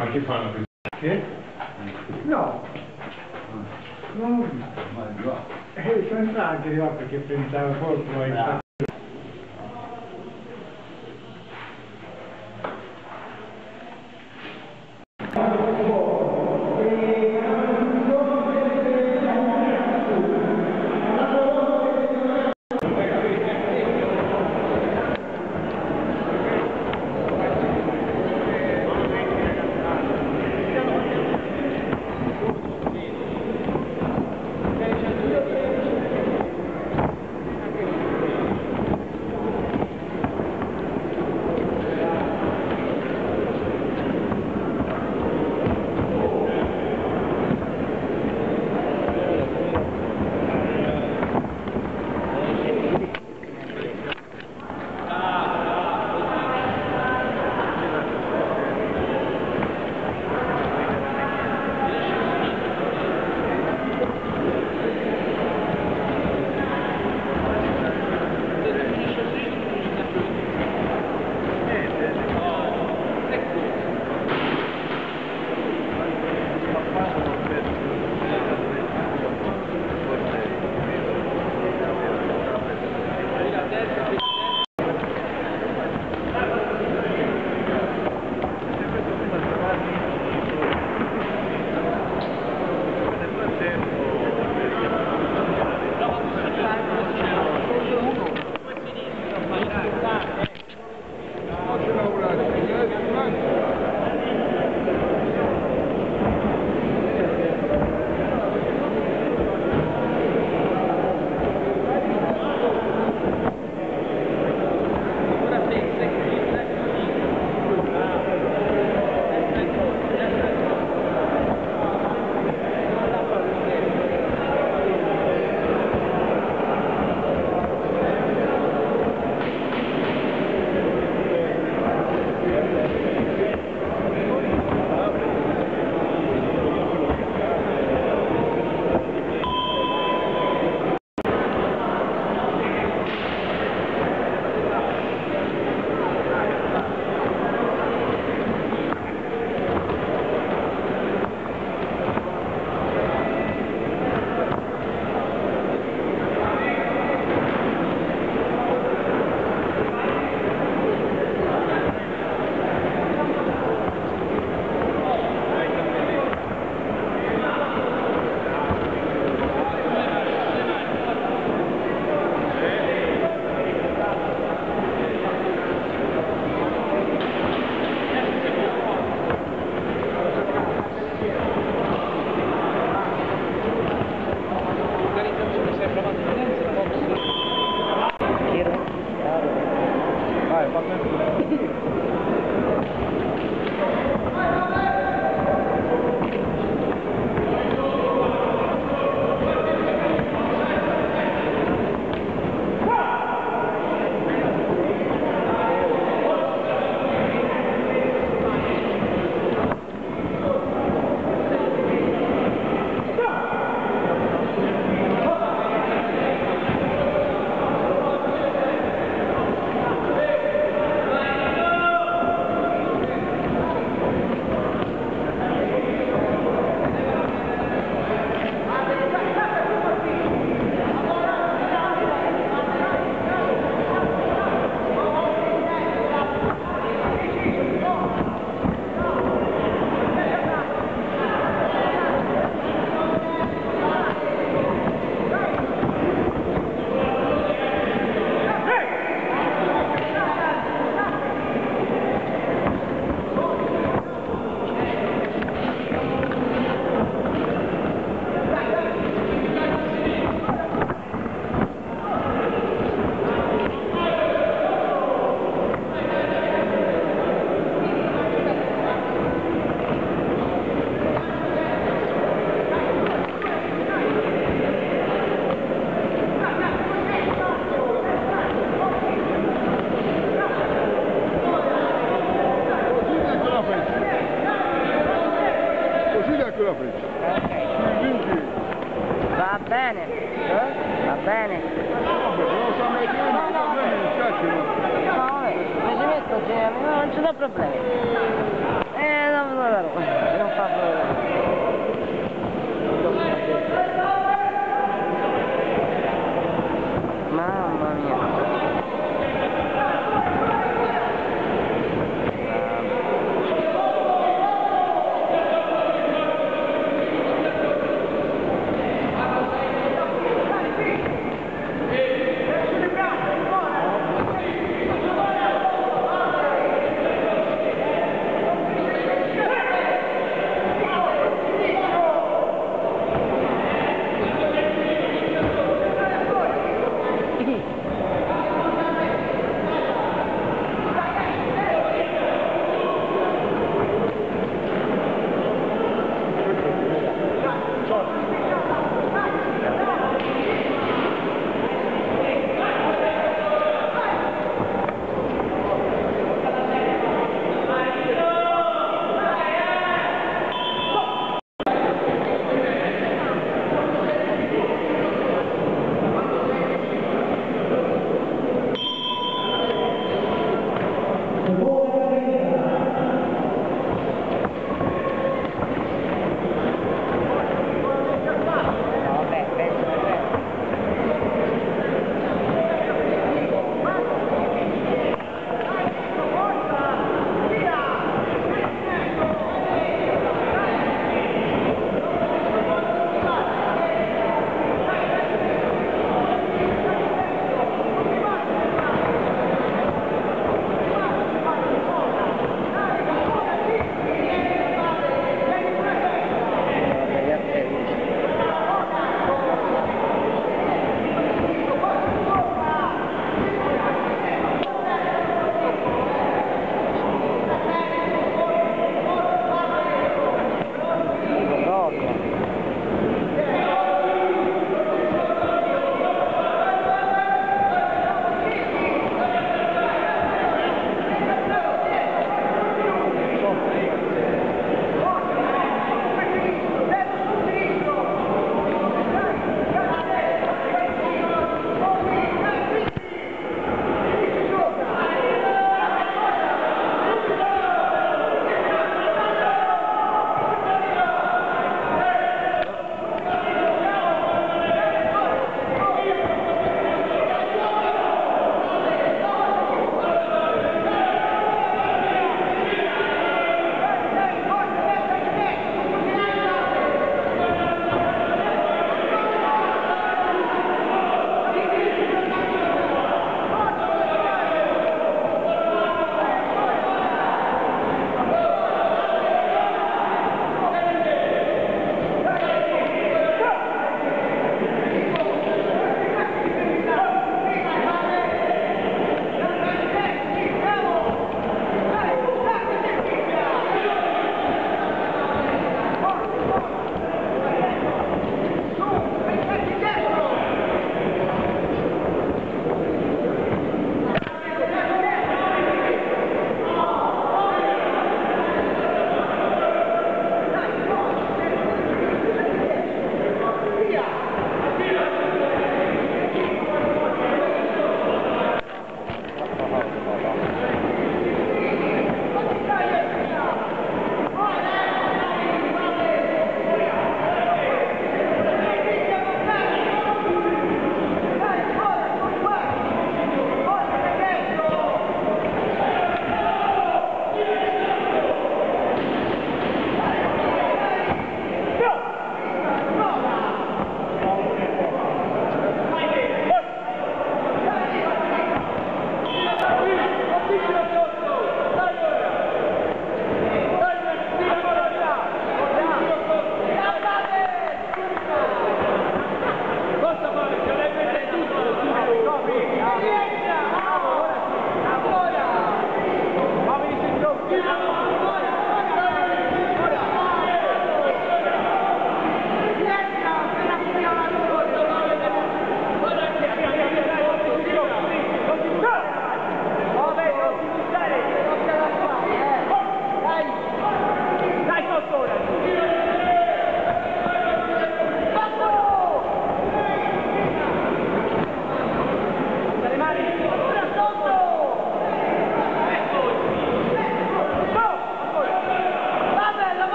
Ma che fanno? Che? No, ah. non ho visto. Ma E Eh, sono entrato là perché pensavo forse...